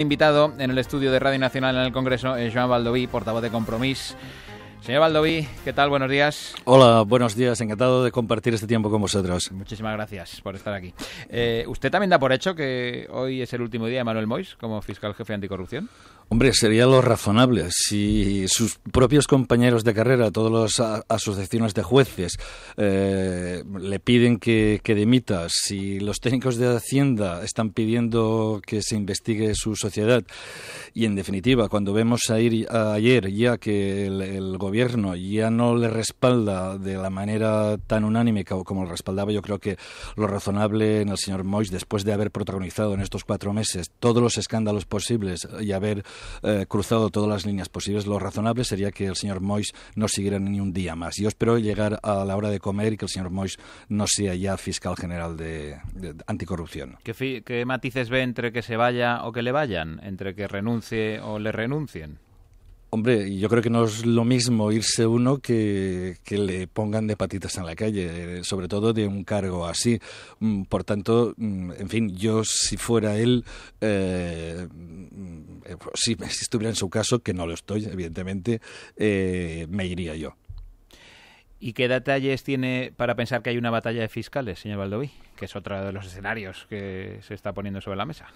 Invitado en el estudio de Radio Nacional en el Congreso es Joan Baldoví, portavoz de Compromís. Señor Baldoví, ¿qué tal? Buenos días. Hola, buenos días. Encantado de compartir este tiempo con vosotros. Muchísimas gracias por estar aquí. Eh, ¿Usted también da por hecho que hoy es el último día de Manuel Mois como fiscal jefe anticorrupción? Hombre, sería lo razonable. Si sus propios compañeros de carrera, todas las asociaciones de jueces, eh, le piden que, que, dimita, si los técnicos de Hacienda están pidiendo que se investigue su sociedad, y en definitiva, cuando vemos a ir, ayer ya que el, el, gobierno ya no le respalda de la manera tan unánime como lo respaldaba, yo creo que lo razonable en el señor Mois, después de haber protagonizado en estos cuatro meses todos los escándalos posibles y haber eh, cruzado todas las líneas posibles, lo razonable sería que el señor Mois no siguiera ni un día más. Yo espero llegar a la hora de comer y que el señor Mois no sea ya fiscal general de, anticorrupción. ¿Qué, ¿Qué matices ve entre que se vaya o que le vayan? ¿Entre que renuncie o le renuncien? Hombre, yo creo que no es lo mismo irse uno que, le pongan de patitas en la calle, sobre todo de un cargo así. Mm, por tanto, mm, en fin, yo si fuera él, eh, si, si, estuviera en su caso, que no lo estoy, evidentemente, eh, me iría yo. ¿Y qué detalles tiene para pensar que hay una batalla de fiscales, señor Baldoví? Que es otro de los escenarios que se está poniendo sobre la mesa.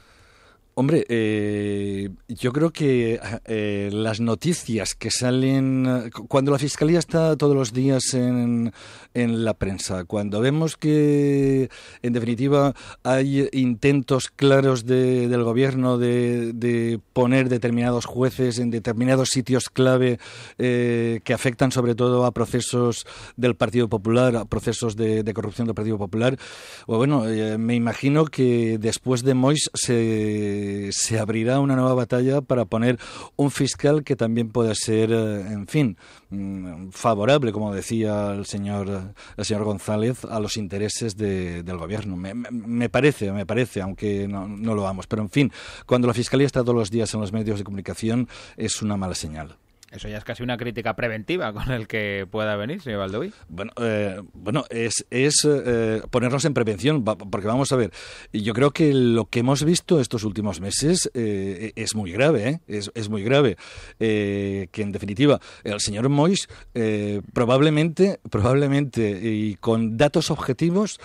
Hombre, eh, yo creo que eh, las noticias que salen cuando la fiscalía está todos los días en, en, la prensa, cuando vemos que en definitiva hay intentos claros de, del gobierno de, de, poner determinados jueces en determinados sitios clave eh, que afectan sobre todo a procesos del Partido Popular, a procesos de, corrupción del Partido Popular, o bueno, eh, me imagino que después de Mois se se abrirá una nueva batalla para poner un fiscal que también pueda ser, en fin, mm, favorable, como decía el señor, el señor González, a los intereses de, del gobierno. Me, me, parece, me parece, aunque no, no lo vamos. Pero, en fin, cuando la fiscalía está todos los días en los medios de comunicación, es una mala señal. Eso ya es casi una crítica preventiva con el que pueda venir, señor Baldoví. Bueno, eh, bueno es, es eh, ponernos en prevención, porque vamos a ver, yo creo que lo que hemos visto estos últimos meses eh, es muy grave, es, es muy grave. Que en definitiva, el señor Mois probablemente, probablemente, y con datos objetivos,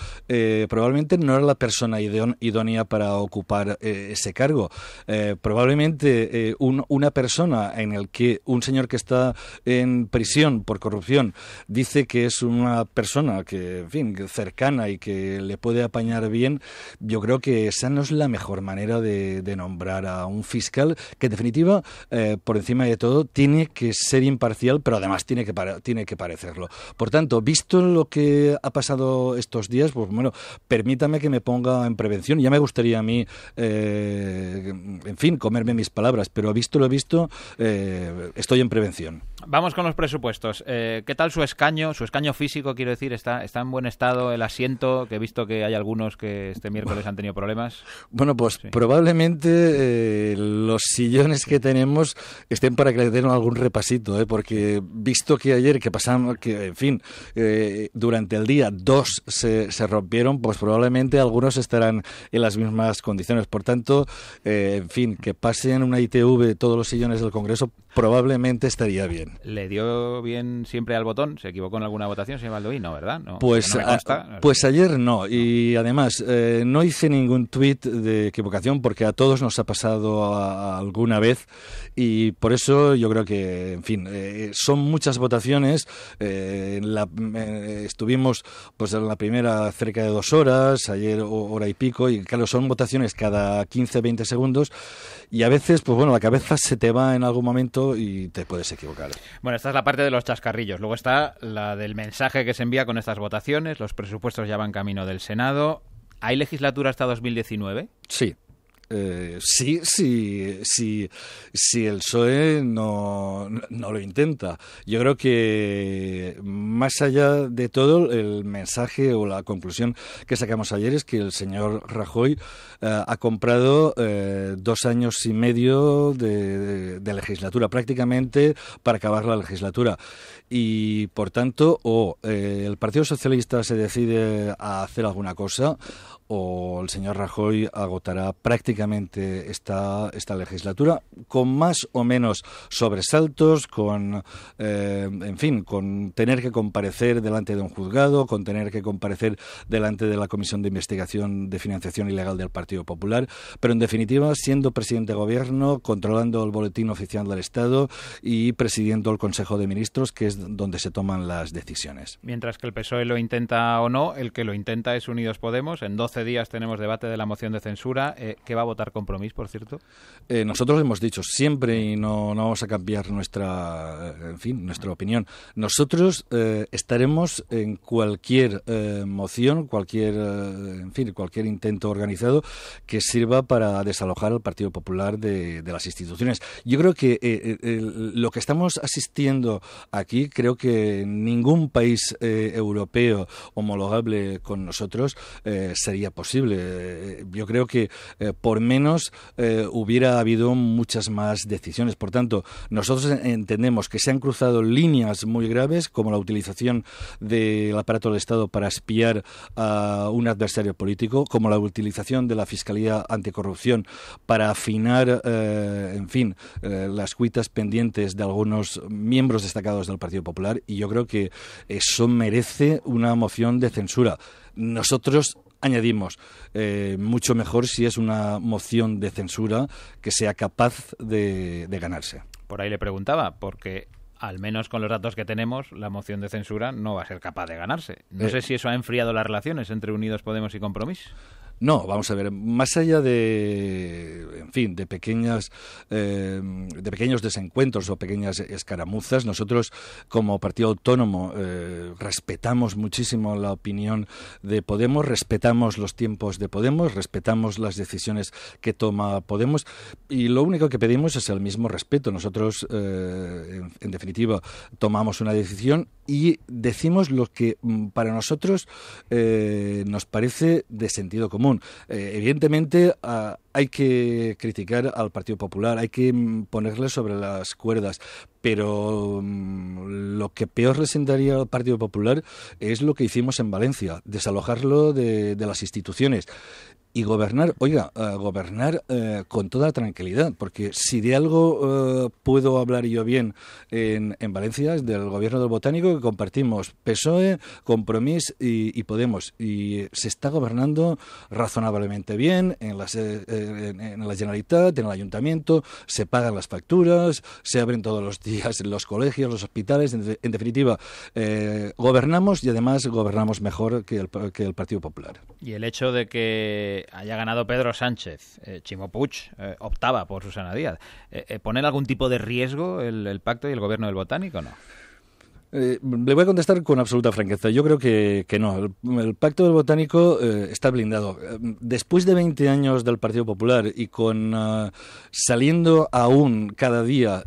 probablemente no era la persona idónea para ocupar ese cargo. probablemente un, una persona en el que un señor señor que está en prisión por corrupción dice que es una persona que, en fin, cercana y que le puede apañar bien, yo creo que esa no es la mejor manera de, de nombrar a un fiscal que, en definitiva, eh, por encima de todo, tiene que ser imparcial, pero además tiene que, tiene que parecerlo. Por tanto, visto lo que ha pasado estos días, pues bueno, permítame que me ponga en prevención. Ya me gustaría a mí, eh, en fin, comerme mis palabras, pero visto lo visto, eh, estoy en prevención. Vamos con los presupuestos. Eh, ¿Qué tal su escaño? Su escaño físico, quiero decir, está, está en buen estado el asiento, que he visto que hay algunos que este miércoles han tenido problemas. Bueno, pues sí. probablemente eh, los sillones que tenemos estén para que le den algún repasito, ¿eh? porque visto que ayer que pasamos, que en fin, eh, durante el día dos se, se, rompieron, pues probablemente algunos estarán en las mismas condiciones. Por tanto, eh, en fin, que pasen una ITV todos los sillones del Congreso probablemente estaría bien. ¿Le dio bien siempre al botón? ¿Se equivocó en alguna votación, señor Baldoví? No, ¿verdad? No, pues, no a, pues ayer no. Y además, eh, no hice ningún tuit de equivocación porque a todos nos ha pasado a, a alguna vez y por eso yo creo que, en fin, eh, son muchas votaciones. Eh, la, eh, estuvimos pues en la primera cerca de dos horas, ayer hora y pico, y claro, son votaciones cada 15, 20 segundos y a veces, pues bueno, la cabeza se te va en algún momento y te puedes equivocar. Bueno, esta es la parte de los chascarrillos. Luego está la del mensaje que se envía con estas votaciones. Los presupuestos ya van camino del Senado. ¿Hay legislatura hasta 2019? Sí. Eh, sí, sí, sí, sí, el PSOE no, no lo intenta. Yo creo que más allá de todo, el mensaje o la conclusión que sacamos ayer es que el señor Rajoy eh, ha comprado eh, dos años y medio de, de, legislatura, prácticamente para acabar la legislatura. Y por tanto, o eh, el Partido Socialista se decide a hacer alguna cosa, o el señor Rajoy agotará prácticamente esta, esta legislatura con más o menos sobresaltos, con, eh, en fin, con tener que comparecer delante de un juzgado, con tener que comparecer delante de la Comisión de Investigación de Financiación Ilegal del Partido Popular, pero en definitiva siendo presidente de gobierno, controlando el boletín oficial del Estado y presidiendo el Consejo de Ministros, que es donde se toman las decisiones. Mientras que el PSOE lo intenta o no, el que lo intenta es Unidos Podemos. En 12 días tenemos debate de la moción de censura. Eh, ¿Qué va a votar Compromís, por cierto? Eh, nosotros hemos dicho siempre y no, no, vamos a cambiar nuestra, eh, en fin, nuestra opinión. Nosotros estaremos en cualquier moción, cualquier, en fin, cualquier intento organizado que sirva para desalojar al Partido Popular de, de las instituciones. Yo creo que lo que estamos asistiendo aquí, creo que ningún país europeo homologable con nosotros sería posible. Eh, yo creo que eh, por menos eh, hubiera habido muchas más decisiones. Por tanto, nosotros entendemos que se han cruzado líneas muy graves, como la utilización del aparato del Estado para espiar a un adversario político, como la utilización de la Fiscalía Anticorrupción para afinar, en fin, las cuitas pendientes de algunos miembros destacados del Partido Popular. Y yo creo que eso merece una moción de censura. Nosotros añadimos, eh, mucho mejor si es una moción de censura que sea capaz de, ganarse. Por ahí le preguntaba, porque al menos con los datos que tenemos, la moción de censura no va a ser capaz de ganarse. No eh, sé si eso ha enfriado las relaciones entre Unidos Podemos y Compromís. No, vamos a ver, más allá de, en fin, de pequeñas, eh, de pequeños desencuentros o pequeñas escaramuzas, nosotros como partido autónomo eh, respetamos muchísimo la opinión de Podemos, respetamos los tiempos de Podemos, respetamos las decisiones que toma Podemos y lo único que pedimos es el mismo respeto. Nosotros, eh, en definitiva, tomamos una decisión y decimos lo que mm, para nosotros nos parece de sentido común. Eh, evidentemente ah, hay que criticar al Partido Popular, hay que mm, ponerle sobre las cuerdas, pero mm, lo que peor le sentaría al Partido Popular es lo que hicimos en Valencia, desalojarlo de las instituciones y gobernar, oiga, eh, gobernar eh, con toda tranquilidad, porque si de algo eh, puedo hablar yo bien en, en, Valencia es del gobierno del Botánico que compartimos PSOE, Compromís y, Podemos, y se está gobernando razonablemente bien en, las, en, la Generalitat, en el Ayuntamiento, se pagan las facturas, se abren todos los días los colegios, los hospitales, en, definitiva, gobernamos y además gobernamos mejor que el, que el Partido Popular. Y el hecho de que haya ganado Pedro Sánchez, eh, Chimo Puig eh, optaba por Susana Díaz. Eh, ¿Poner algún tipo de riesgo el, el, pacto y el gobierno del Botánico no? Eh, le voy a contestar con absoluta franqueza. Yo creo que, no. El, pacto del botánico eh, está blindado. Eh, después de 20 años del Partido Popular y con saliendo aún cada día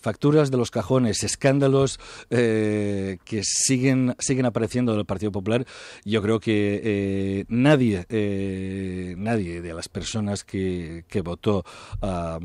facturas de los cajones, escándalos que siguen, siguen apareciendo del Partido Popular, yo creo que nadie, nadie de las personas que, que votó a,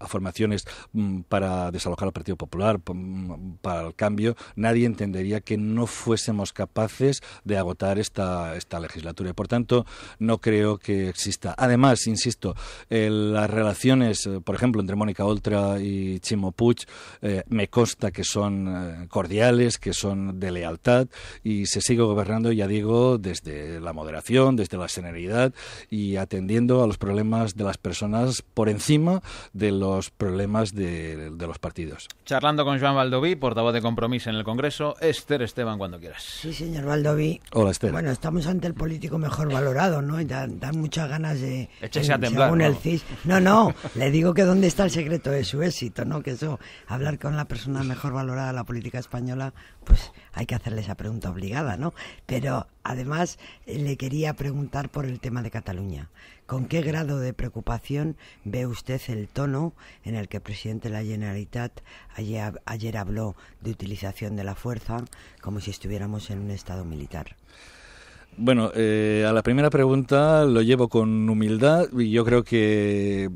a formaciones mm, para desalojar al Partido Popular, mm, para el cambio, nadie entendería que no fuésemos capaces de agotar esta, esta legislatura. Y por tanto, no creo que exista. Además, insisto, las relaciones, eh, por ejemplo, entre Mónica Oltra y Chimo Puig, eh, me consta que son eh, cordiales, que son de lealtad y se sigue gobernando, ya digo, desde la moderación, desde la serenidad y atendiendo a los problemas de las personas por encima de los problemas de, de los partidos. Charlando con Joan Valdoví, portavoz de Compromiso en el Congreso. Esther Esteban, cuando quieras. Sí, señor Valdoví. Hola, Esther. Bueno, estamos ante el político mejor valorado, ¿no? Y dan, muchas ganas de... Echese a temblar, ¿no? El CIS. No, no, le digo que dónde está el secreto de su éxito, ¿no? Que eso, hablar con la persona mejor valorada de la política española, pues hay que hacerle esa pregunta obligada, ¿no? Pero además le quería preguntar por el tema de Cataluña. ¿Con qué grado de preocupación ve usted el tono en el que el presidente de la Generalitat ayer, habló de utilización de la fuerza como si estuviéramos en un estado militar? Bueno, eh, a la primera pregunta lo llevo con humildad y yo creo que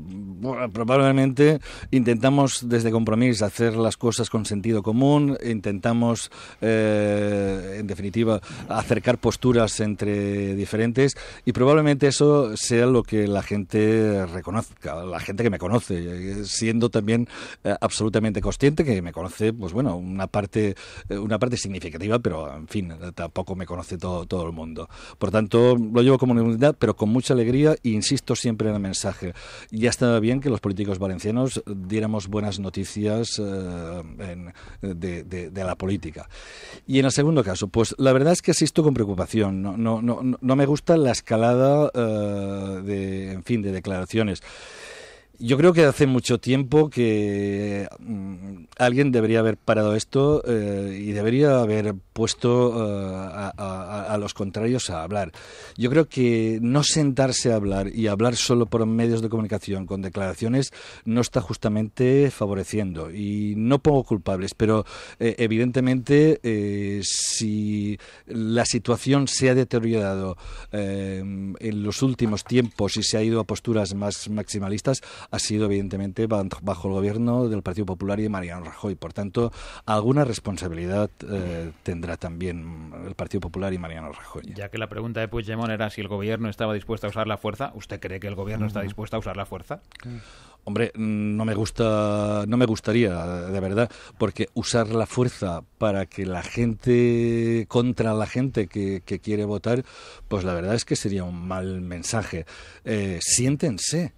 probablemente intentamos desde Compromís hacer las cosas con sentido común, intentamos, eh, en definitiva, acercar posturas entre diferentes y probablemente eso sea lo que la gente reconozca, la gente que me conoce, siendo también eh, absolutamente consciente que me conoce, pues bueno, una parte, una parte significativa, pero en fin, tampoco me conoce todo, todo el mundo. Por tanto, lo llevo como una unidad, pero con mucha alegría e insisto siempre en el mensaje. Ya está bien que los políticos valencianos diéramos buenas noticias eh, de, la política. Y en el segundo caso, pues la verdad es que asisto con preocupación. No, no, no, no me gusta la escalada eh, de, en fin, de declaraciones. Yo creo que hace mucho tiempo que mm, alguien debería haber parado esto eh, y debería haber puesto eh, a, los contrarios a hablar. Yo creo que no sentarse a hablar y hablar solo por medios de comunicación con declaraciones no está justamente favoreciendo. Y no pongo culpables, pero eh, evidentemente si la situación se ha deteriorado en los últimos tiempos y se ha ido a posturas más maximalistas, ha sido evidentemente bajo el gobierno del Partido Popular y de Mariano Rajoy. Por tanto, alguna responsabilidad eh, tendrá también el Partido Popular y Mariano Rajoy. Ya que la pregunta de Puigdemont era si el gobierno estaba dispuesto a usar la fuerza, ¿usted cree que el gobierno está dispuesto a usar la fuerza? Hombre, no me gusta, no me gustaría, de verdad, porque usar la fuerza para que la gente, contra la gente que, quiere votar, pues la verdad es que sería un mal mensaje. Eh, siéntense,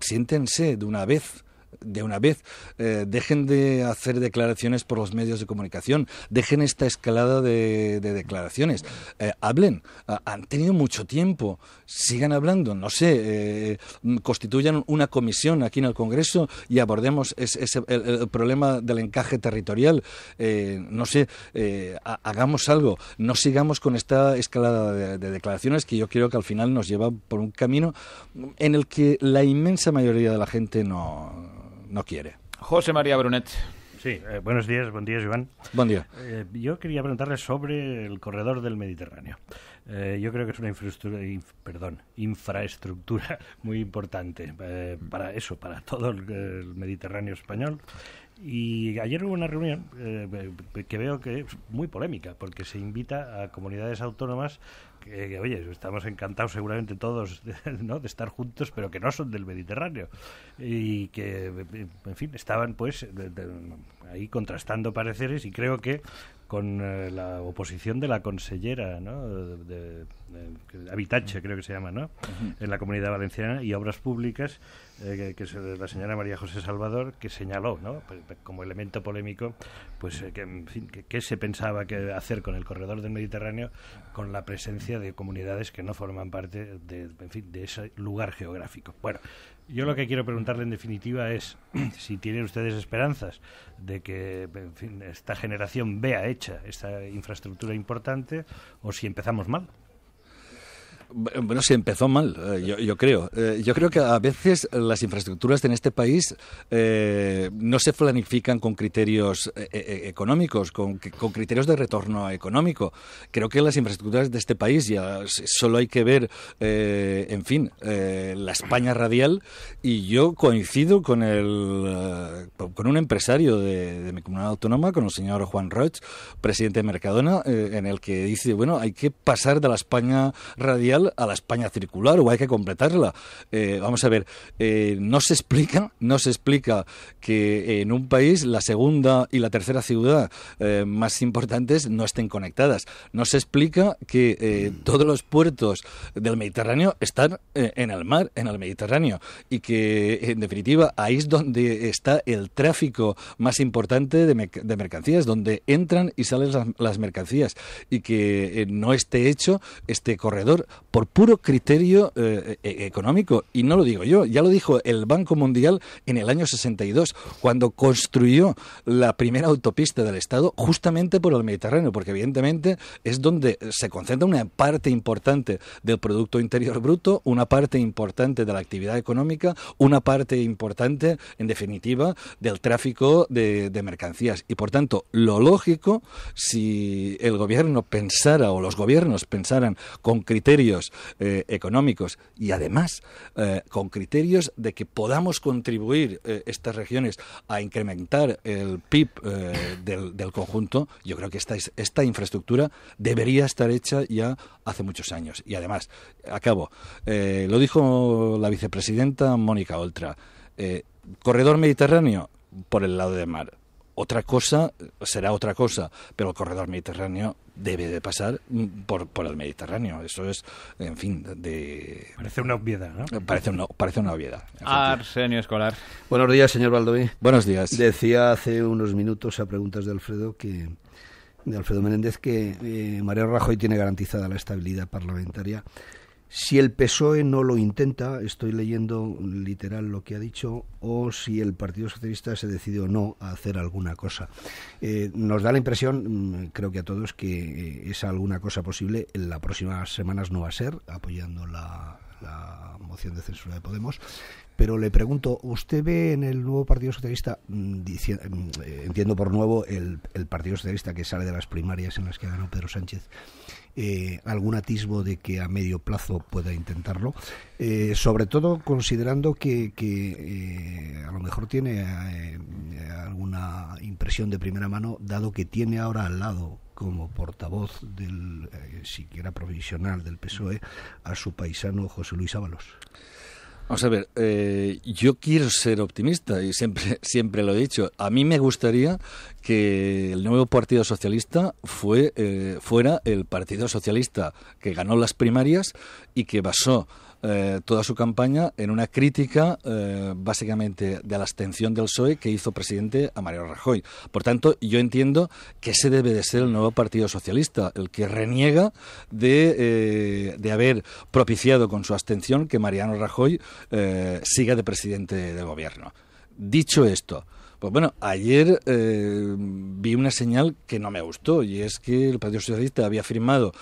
siéntense de una vez de una vez, eh, dejen de hacer declaraciones por los medios de comunicación, dejen esta escalada de, declaraciones, eh, hablen, han tenido mucho tiempo, sigan hablando, no sé, eh, constituyan una comisión aquí en el Congreso y abordemos ese, el, problema del encaje territorial, no sé, hagamos algo, no sigamos con esta escalada de, de declaraciones que yo creo que al final nos lleva por un camino en el que la inmensa mayoría de la gente no no quiere. José María Brunet. Sí, eh, buenos días, buen día, Iván. Buen día. Eh, yo quería preguntarle sobre el corredor del Mediterráneo. Eh, yo creo que es una infraestructura, perdón, infraestructura muy importante para eso, para todo el, Mediterráneo español. Y ayer hubo una reunión que veo que es muy polémica, porque se invita a comunidades autónomas que, oye, estamos encantados seguramente todos ¿no? de estar juntos, pero que no son del Mediterráneo. Y que, en fin, estaban pues ahí contrastando pareceres y creo que con eh, la oposición de la consellera ¿no? de, Habitache, creo que se llama, ¿no? en la Comunidad Valenciana y Obras Públicas, eh, que, es la señora María José Salvador, que señaló ¿no? Como elemento polémico pues eh, que, en fin, que, se pensaba que hacer con el corredor del Mediterráneo con la presencia de comunidades que no forman parte de, ese lugar geográfico. Bueno, yo lo que quiero preguntarle en definitiva es si tienen ustedes esperanzas de que esta generación vea hecha esta infraestructura importante o si empezamos mal. Bueno, se empezó mal, eh, yo, creo. Eh, yo creo que a veces las infraestructuras en este país eh, no se planifican con criterios económicos, con, criterios de retorno económico. Creo que las infraestructuras de este país ya solo hay que ver, en fin, la España radial y yo coincido con el con un empresario de, mi comunidad autónoma, con el señor Juan Roch, presidente de Mercadona, en el que dice, bueno, hay que pasar de la España radial a la España circular o hay que completarla. Eh, vamos a ver, eh, no se explica, no se explica que en un país la segunda y la tercera ciudad eh, más importantes no estén conectadas. No se explica que todos los puertos del Mediterráneo están en el mar, en el Mediterráneo, y que en definitiva ahí es donde está el tráfico más importante de, mercancías, donde entran y salen las mercancías, y que no esté hecho este corredor por puro criterio eh, e- económico. Y no lo digo yo, ya lo dijo el Banco Mundial en el año 62, cuando construyó la primera autopista del Estado justamente por el Mediterráneo, porque evidentemente es donde se concentra una parte importante del Producto Interior Bruto, una parte importante de la actividad económica, una parte importante, en definitiva, del tráfico de, de mercancías. Y por tanto, lo lógico, si el gobierno pensara o los gobiernos pensaran con criterios eh, económicos y además eh, con criterios de que podamos contribuir eh, estas regiones a incrementar el PIB del, conjunto, yo creo que esta, es- esta infraestructura debería estar hecha ya hace muchos años. Y además, acabo, lo dijo la vicepresidenta Mónica Oltra, corredor mediterráneo por el lado del mar. Otra cosa será otra cosa, pero el corredor mediterráneo debe de pasar por, por el Mediterráneo. Eso es, en fin, de... Parece una obviedad, ¿no? Parece una, parece una obviedad. Arsenio Escolar. Buenos días, señor Baldoví. Buenos días. Decía hace unos minutos a preguntas de Alfredo que de Alfredo Menéndez que eh, Mariano Rajoy tiene garantizada la estabilidad parlamentaria. Si el PSOE no lo intenta, estoy leyendo literal lo que ha dicho, o si el Partido Socialista se decide o no a hacer alguna cosa. Eh, nos da la impresión, mm, creo que a todos, que eh, esa alguna cosa posible en las próximas semanas no va a ser, apoyando la, moción de censura de Podemos. Pero le pregunto, ¿usted ve en el nuevo Partido Socialista, mm, mm, eh, entiendo por nuevo el, el Partido Socialista que sale de las primarias en las que ganó Pedro Sánchez, eh, algún atisbo de que a medio plazo pueda intentarlo? Eh, sobre todo considerando que, que, eh, a lo mejor tiene eh, alguna impresión de primera mano, dado que tiene ahora al lado como portavoz del, eh, siquiera provisional del PSOE, a su paisano José Luis Ábalos. Vamos a ver, eh, yo quiero ser optimista y siempre, siempre lo he dicho. A mí me gustaría que el nuevo Partido Socialista fue, eh, fuera el Partido Socialista que ganó las primarias y que basó eh, toda su campaña en una crítica eh, básicamente de la abstención del PSOE que hizo presidente a Mariano Rajoy. Por tanto, yo entiendo que ese debe de ser el nuevo Partido Socialista, el que reniega de, eh, de haber propiciado con su abstención que Mariano Rajoy eh, siga de presidente del gobierno. Dicho esto, pues bueno, ayer vi una señal que no me gustó y es que el Partido Socialista había firmado,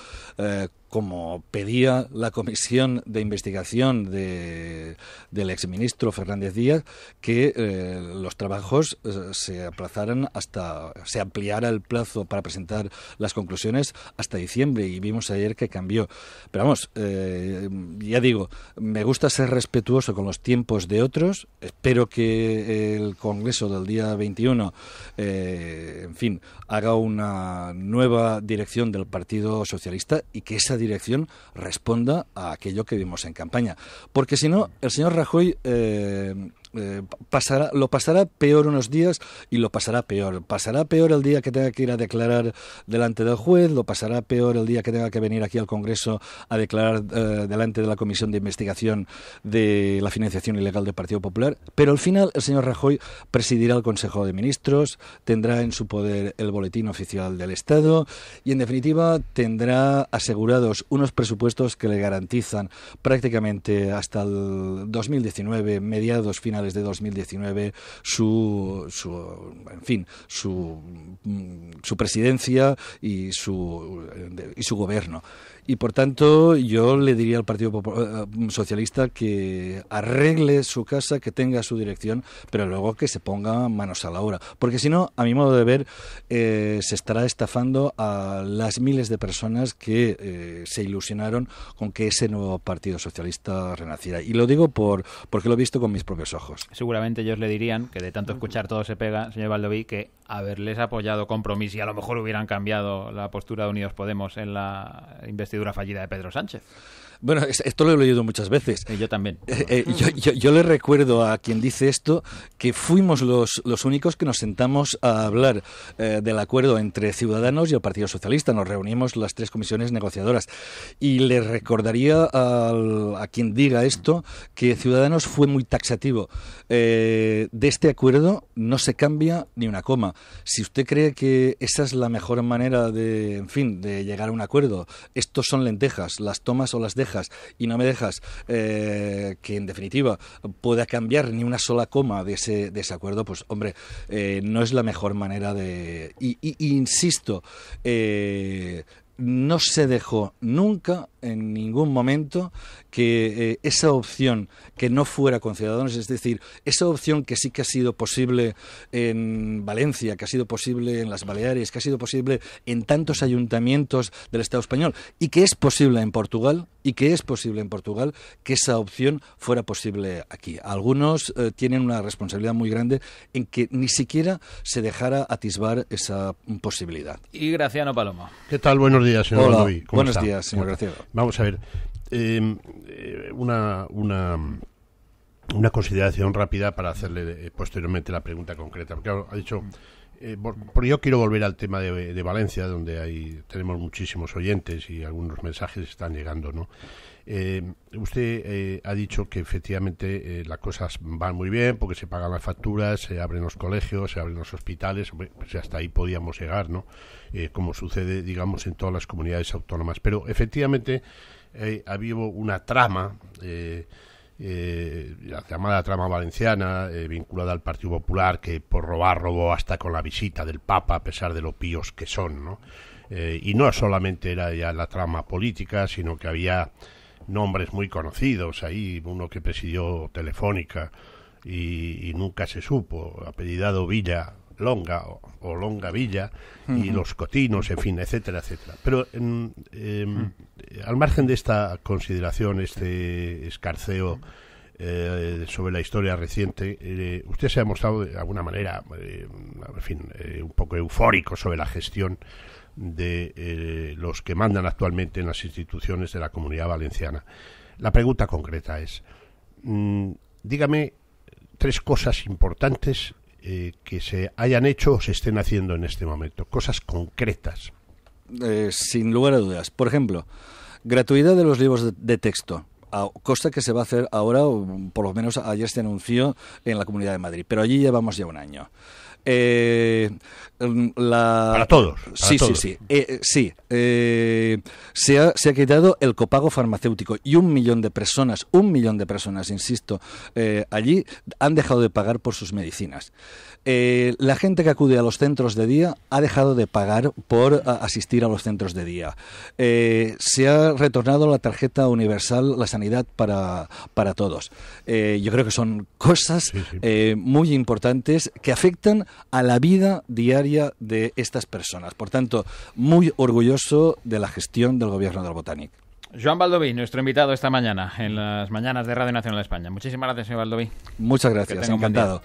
como pedía la comisión de investigación de, del exministro Fernández Díaz, que eh, los trabajos eh, se aplazaran hasta, se ampliara el plazo para presentar las conclusiones hasta diciembre y vimos ayer que cambió. Pero vamos, eh, ya digo, me gusta ser respetuoso con los tiempos de otros. Espero que el Congreso del día 21, eh, en fin, haga una nueva dirección del Partido Socialista y que esa dirección responda a aquello que vimos en campaña. Porque si no, el señor Rajoy eh, eh, pasará, lo pasará peor unos días y lo pasará peor. Pasará peor el día que tenga que ir a declarar delante del juez, lo pasará peor el día que tenga que venir aquí al Congreso a declarar eh, delante de la Comisión de Investigación de la financiación ilegal del Partido Popular. Pero al final el señor Rajoy presidirá el Consejo de Ministros, tendrá en su poder el boletín oficial del Estado y en definitiva tendrá asegurados unos presupuestos que le garantizan prácticamente hasta el 2019, mediados finales de 2019, su, su en fin, su, mm, su presidencia y su, y su gobierno. Y por tanto, yo le diría al Partido eh, Socialista que arregle su casa, que tenga su dirección, pero luego que se ponga manos a la obra. Porque si no, a mi modo de ver, eh, se estará estafando a las miles de personas que eh, se ilusionaron con que ese nuevo Partido Socialista renaciera. Y lo digo por porque lo he visto con mis propios ojos. Seguramente ellos le dirían que de tanto escuchar todo se pega, señor Valdoví, que haberles apoyado compromiso y a lo mejor hubieran cambiado la postura de Unidos Podemos en la investidura fallida de Pedro Sánchez. Bueno, es- esto lo he leído muchas veces. Yo también. Eh, eh, yo, yo- yo le recuerdo a quien dice esto que fuimos los, los únicos que nos sentamos a hablar eh, del acuerdo entre Ciudadanos y el Partido Socialista. Nos reunimos las tres comisiones negociadoras. Y le recordaría al- a quien diga esto que Ciudadanos fue muy taxativo. Eh, de este acuerdo no se cambia ni una coma. Si usted cree que esa es la mejor manera de, en fin, de llegar a un acuerdo, estos son lentejas, las tomas o las dejas y no me dejas que en definitiva pueda cambiar ni una sola coma de ese, de acuerdo, pues hombre, no es la mejor manera de... Y, insisto, no se dejó nunca en ningún momento que eh, esa opción que no fuera con ciudadanos, es decir, esa opción que sí que ha sido posible en Valencia, que ha sido posible en las Baleares, que ha sido posible en tantos ayuntamientos del Estado español y que es posible en Portugal y que es posible en Portugal que esa opción fuera posible aquí. Algunos eh, tienen una responsabilidad muy grande en que ni siquiera se dejara atisbar esa posibilidad. Y Graciano Paloma. ¿Qué tal? Buenos días, señor Hola. Buenos días, señor Graciano. Vamos a ver. Em, eh, una, una, consideración rápida para hacerle eh, posteriormente la pregunta concreta. Porque ha dicho, eh, porque yo quiero volver al tema de, Valencia, donde hay, tenemos muchísimos oyentes y algunos mensajes están llegando, ¿no? Usted ha dicho que efectivamente las cosas van muy bien porque se pagan las facturas, se abren los colegios, se abren los hospitales, pues hasta ahí podíamos llegar, ¿no? como sucede, digamos, en todas las comunidades autónomas. Pero efectivamente eh, había una trama, eh, eh, la llamada trama valenciana, vinculada al Partido Popular, que por robar robó hasta con la visita del Papa, a pesar de lo píos que son, ¿no? y no solamente era ya la trama política, sino que había nombres muy conocidos ahí, uno que presidió Telefónica y, y nunca se supo, apellidado Villa, Longa o, Longa Villa y los cotinos, en fin, etcétera, etcétera. Pero em, al margen de esta consideración, este escarceo eh, sobre la historia reciente, eh, usted se ha mostrado de alguna manera, eh, en fin, un poco eufórico sobre la gestión de los que mandan actualmente en las instituciones de la comunidad valenciana. La pregunta concreta es, mm, dígame tres cosas importantes eh, que se hayan hecho o se estén haciendo en este momento? Cosas concretas. Eh, sin lugar a dudas. Por ejemplo, gratuidad de los libros de, texto. cosa que se va a hacer ahora, por lo menos ayer se anunció en la Comunidad de Madrid, pero allí llevamos ya un año. Eh, mm, para todos. sí, sí, sí, sí. se, ha, se ha quitado el copago farmacéutico y un millón de personas, un millón de personas, insisto, allí han dejado de pagar por sus medicinas. Eh, la gente que acude a los centros de día ha dejado de pagar por asistir a los centros de día. Eh, se ha retornado la tarjeta universal, la sanidad para, para todos. Eh, yo creo que son cosas muy importantes que afectan a la vida diaria de estas personas. Por tanto, muy orgulloso de la gestión del gobierno del Botánic. Joan Baldoví, nuestro invitado esta mañana en las mañanas de Radio Nacional de España. Muchísimas gracias, señor Baldoví. Muchas gracias, encantado.